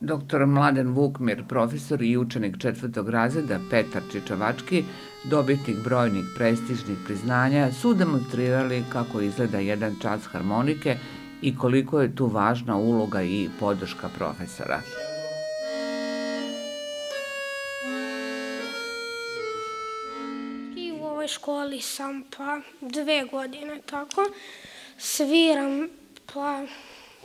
Dr. Mladen Vukmir, profesor i učenik četvrtog razreda Petar Čičavački, dobitnik brojnih prestižnih priznanja, su demonstrirali kako izgleda jedan čas harmonike i koliko je tu važna uloga i podrška profesora. I u ovoj školi sam pa dve godine tako. Sviram pa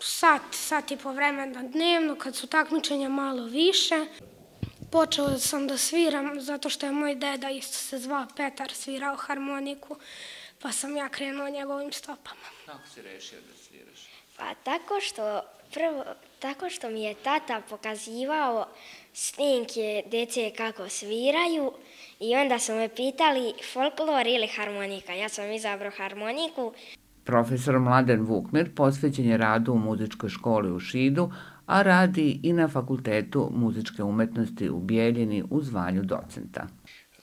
sat, sat i po vremena dnevno, kad su takmičenja malo više. Počeo sam da sviram zato što je moj deda, isto se zvao Petar, svirao harmoniku, pa sam ja krenuo njegovim stopama. Kako si rešio da sviraš? Pa tako što, prvo, tako što mi je tata pokazivao snimke dece kako sviraju i onda su me pitali folklor ili harmonika. Ja sam izabrao harmoniku. Profesor Mladen Vukmir posvećen je radu u muzičkoj školi u Šidu, a radi i na Fakultetu muzičke umetnosti u Bijeljini u zvanju docenta.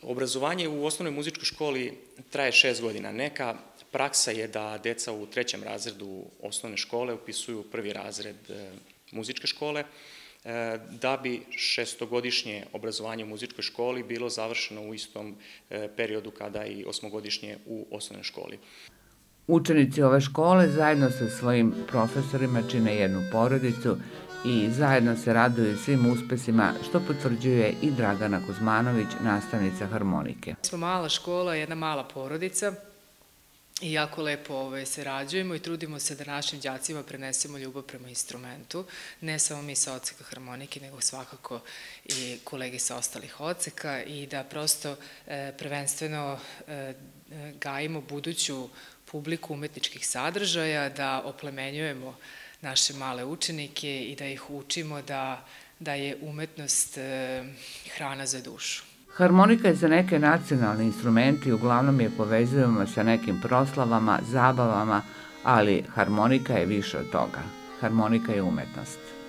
Obrazovanje u osnovnoj muzičkoj školi traje šest godina. Neka praksa je da deca u trećem razredu osnovne škole upisuju prvi razred e, muzičke škole, e, da bi šestogodišnje obrazovanje u muzičkoj školi bilo završeno u istom e, periodu kada i osmogodišnje u osnovnoj školi. Učenici ove škole zajedno sa svojim profesorima čine jednu porodicu i zajedno se raduju svim uspesima što potvrđuje i Dragana Kuzmanović, nastavnica harmonike. Smo mala škola, jedna mala porodica i jako lepo ovaj, se rađujemo i trudimo se da našim đacima prenesemo ljubav prema instrumentu, ne samo mi sa oceka harmonike, nego svakako i kolege sa ostalih oceka i da prosto e, prvenstveno e, gajimo buduću publiku umetničkih sadržaja, da oplemenjujemo naše male učenike i da ih učimo da, da je umetnost e, hrana za dušu. Harmonika je za neke nacionalne instrumenti, uglavnom je povezujemo sa nekim proslavama, zabavama, ali harmonika je više od toga. Harmonika je umetnost.